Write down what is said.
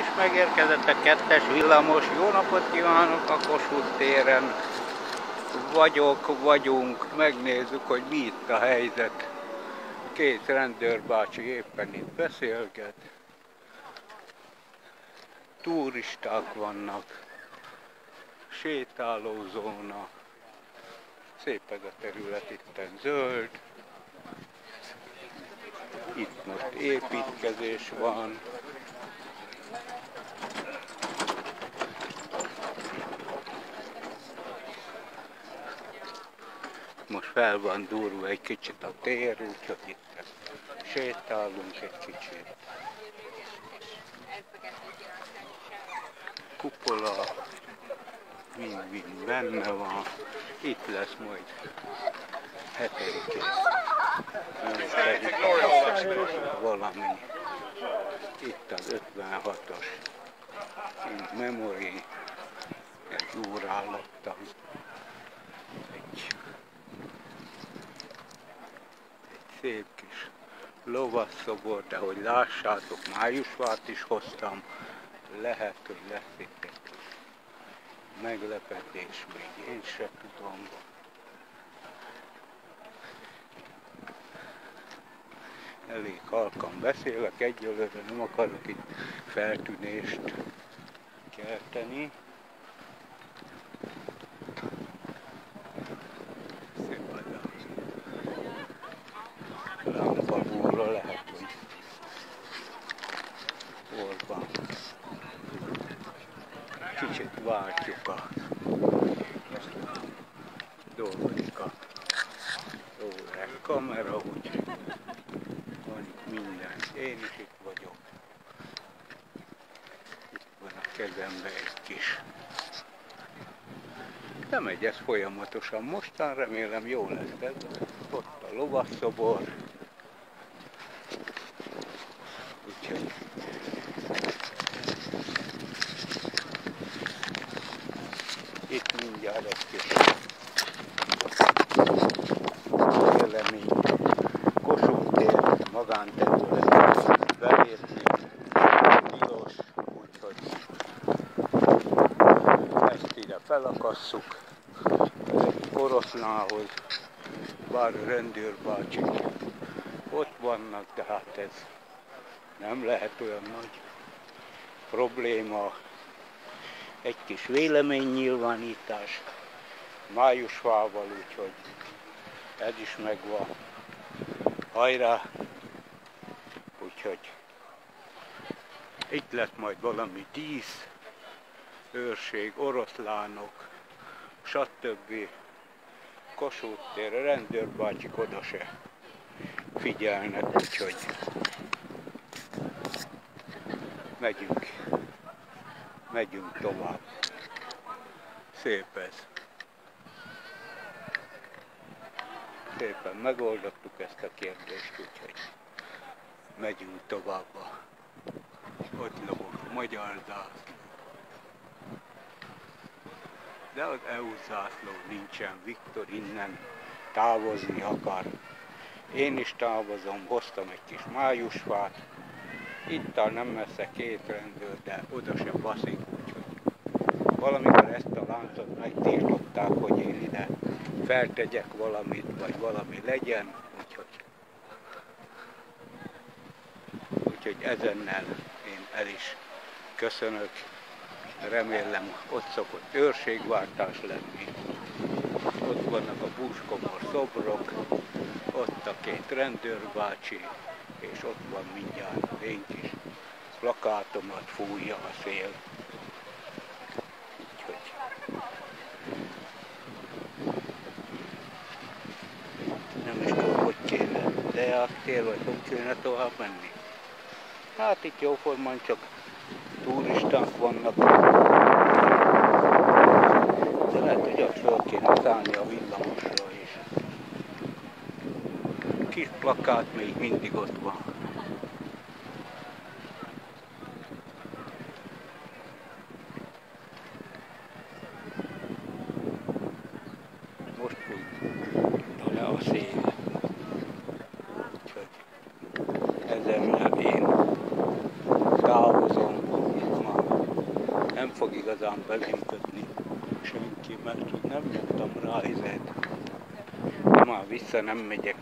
És megérkezett a kettes villamos. Jó napot kívánok a Kossuth téren. Vagyok, vagyunk, megnézzük, hogy mi itt a helyzet. Két rendőrbácsi éppen itt beszélget. Turisták vannak. Sétálózóna. Szép ez a terület, itten zöld. Itt most építkezés van. Most fel van durva egy kicsit a tér, úgyhogy itt sétálunk egy kicsit. Kupola, mind-mind benne van. Itt lesz majd hetedikén. Valami. Itt az 56-os memory. Egy órállattal. Egy, egy szép kis lovasszobor, de hogy lássátok, májusvát is hoztam. Lehet, hogy lesz itt egy meglepetés, még én se tudom. elég halkan beszélek, egyelőre nem akarok itt feltűnést kelteni. Szép az a lámpabúra lehet, hogy hol van. Kicsit váltjuk a dolgozik a kamera, úgyhogy van itt minden. Én is itt vagyok. Itt van a kezembe egy kis. Nem megy ez folyamatosan. Mostan remélem jó lesz ez. Ott a lovasszobor. Úgyhogy itt mindjárt egy kis vélemény Kossuth magánterület belépni tilos, úgyhogy ezt ide felakasszuk az egyik oroszlánhoz, bár rendőrbácsik ott vannak, de hát ez nem lehet olyan nagy probléma. Egy kis véleménynyilvánítás májusfával, úgyhogy ez is megvan. Hajrá! Úgyhogy itt lesz majd valami dísz, őrség, oroszlánok, stb. Kossuth tér, rendőrbácsik oda se figyelnek, úgyhogy megyünk, megyünk tovább. Szép ez. Szépen megoldottuk ezt a kérdést, úgyhogy megyünk tovább. Ott lobog magyar zászló. De az EU zászló nincsen, Viktor innen távozni akar. Én is távozom, hoztam egy kis májusfát. Itt nem messze két rendőr, de oda sem baszik, úgyhogy valamikor ezt a láncot megtiltották, hogy én ide feltegyek valamit, vagy valami legyen, úgyhogy, ezennel én el is köszönök. Remélem ott szokott őrségváltás lenni. Ott vannak a búskomor szobrok, ott a két rendőrbácsi, és ott van mindjárt én kis plakátomat fújja a szél. Nem is tudom, hogy kéne deaktél, vagy hogy kéne tovább menni. Hát itt jóformán csak turisták vannak. De lehet, hogy ott föl kéne szállni a villamosra is. Kis plakát még mindig ott van. Most fúj le a szél. Úgyhogy ezennel én távozom. Fog igazán belém kötni senki, mert nem nyomtam rá. De már vissza nem megyek.